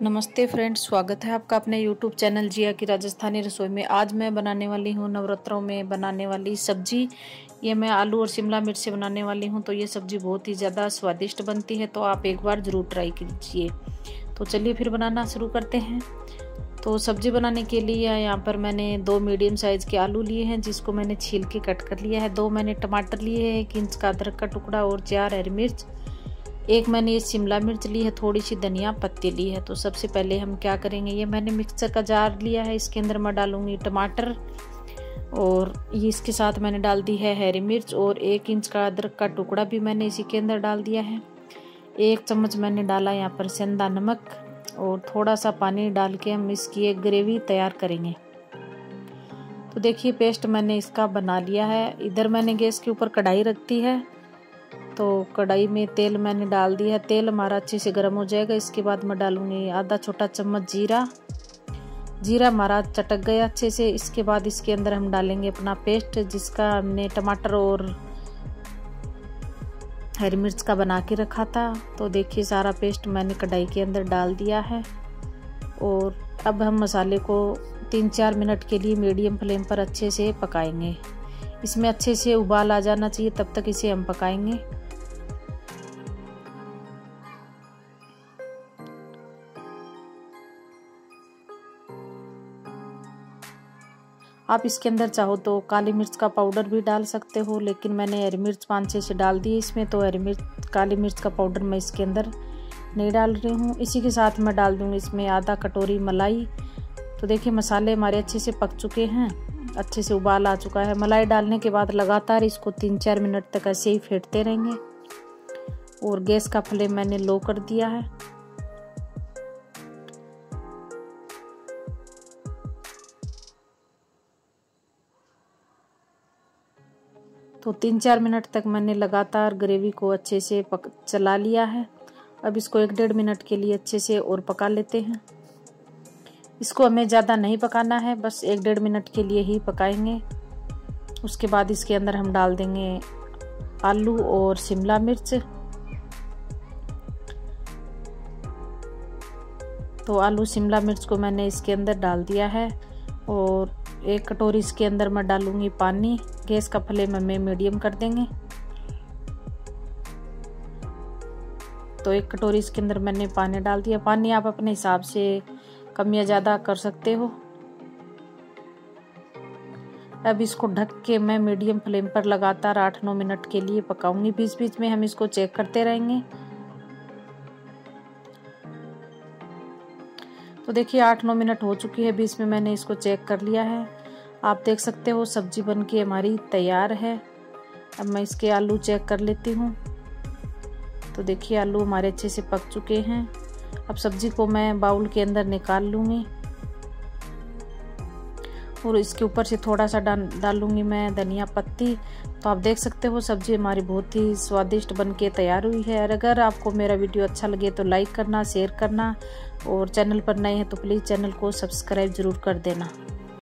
नमस्ते फ्रेंड्स, स्वागत है आपका अपने यूट्यूब चैनल जिया की राजस्थानी रसोई में। आज मैं बनाने वाली हूँ नवरात्रों में बनाने वाली सब्ज़ी। ये मैं आलू और शिमला मिर्च से बनाने वाली हूँ तो ये सब्ज़ी बहुत ही ज़्यादा स्वादिष्ट बनती है तो आप एक बार ज़रूर ट्राई कीजिए। तो चलिए फिर बनाना शुरू करते हैं। तो सब्ज़ी बनाने के लिए यहाँ पर मैंने दो मीडियम साइज़ के आलू लिए हैं, जिसको मैंने छील के कट कर लिया है। दो मैंने टमाटर लिए हैं, एक इंच का अदरक का टुकड़ा और चार हरी मिर्च। एक मैंने ये शिमला मिर्च ली है, थोड़ी सी धनिया पत्ती ली है। तो सबसे पहले हम क्या करेंगे, ये मैंने मिक्सर का जार लिया है, इसके अंदर मैं डालूँगी टमाटर और ये इसके साथ मैंने डाल दी है हरी मिर्च और एक इंच का अदरक का टुकड़ा भी मैंने इसी के अंदर डाल दिया है। एक चम्मच मैंने डाला यहाँ पर सेंधा नमक और थोड़ा सा पानी डाल के हम इसकी एक ग्रेवी तैयार करेंगे। तो देखिए, पेस्ट मैंने इसका बना लिया है। इधर मैंने गैस के ऊपर कढ़ाई रखती है। तो कढ़ाई में तेल मैंने डाल दिया है। तेल हमारा अच्छे से गर्म हो जाएगा। इसके बाद मैं डालूँगी आधा छोटा चम्मच जीरा। जीरा हमारा चटक गया अच्छे से। इसके बाद इसके अंदर हम डालेंगे अपना पेस्ट, जिसका हमने टमाटर और हरी मिर्च का बना के रखा था। तो देखिए, सारा पेस्ट मैंने कढ़ाई के अंदर डाल दिया है। और अब हम मसाले को तीन चार मिनट के लिए मीडियम फ्लेम पर अच्छे से पकाएँगे। इसमें अच्छे से उबाल आ जाना चाहिए। तब तक इसे हम पकाएँगे। आप इसके अंदर चाहो तो काली मिर्च का पाउडर भी डाल सकते हो, लेकिन मैंने हरी मिर्च पाँच छः से डाल दी इसमें तो हरी मिर्च, काली मिर्च का पाउडर मैं इसके अंदर नहीं डाल रही हूँ। इसी के साथ मैं डाल दूँगी इसमें आधा कटोरी मलाई। तो देखिए, मसाले हमारे अच्छे से पक चुके हैं, अच्छे से उबाल आ चुका है। मलाई डालने के बाद लगातार इसको तीन चार मिनट तक ऐसे ही फेंटते रहेंगे। और गैस का फ्लेम मैंने लो कर दिया है। तो तीन चार मिनट तक मैंने लगातार ग्रेवी को अच्छे से पक, चला लिया है। अब इसको एक डेढ़ मिनट के लिए अच्छे से और पका लेते हैं। इसको हमें ज़्यादा नहीं पकाना है, बस एक डेढ़ मिनट के लिए ही पकाएँगे। उसके बाद इसके अंदर हम डाल देंगे आलू और शिमला मिर्च। तो आलू शिमला मिर्च को मैंने इसके अंदर डाल दिया है और एक कटोरी इसके अंदर मैं डालूँगी पानी। गैस का फ्लेम हमें मीडियम कर देंगे। तो एक कटोरी इसके अंदर मैंने पानी डाल दिया। पानी आप अपने हिसाब से कम या ज़्यादा कर सकते हो। अब इसको ढक के मैं मीडियम फ्लेम पर लगातार आठ नौ मिनट के लिए पकाऊँगी। बीच बीच में हम इसको चेक करते रहेंगे। तो देखिए, आठ नौ मिनट हो चुकी है, बीच में मैंने इसको चेक कर लिया है। आप देख सकते हो, सब्ज़ी बन के हमारी तैयार है। अब मैं इसके आलू चेक कर लेती हूँ। तो देखिए, आलू हमारे अच्छे से पक चुके हैं। अब सब्ज़ी को मैं बाउल के अंदर निकाल लूँगी। और इसके ऊपर से थोड़ा सा डाल, डालूँगी मैं धनिया पत्ती। तो आप देख सकते हो, सब्ज़ी हमारी बहुत ही स्वादिष्ट बन के तैयार हुई है। और अगर आपको मेरा वीडियो अच्छा लगे तो लाइक करना, शेयर करना। और चैनल पर नए हैं तो प्लीज़ चैनल को सब्सक्राइब ज़रूर कर देना।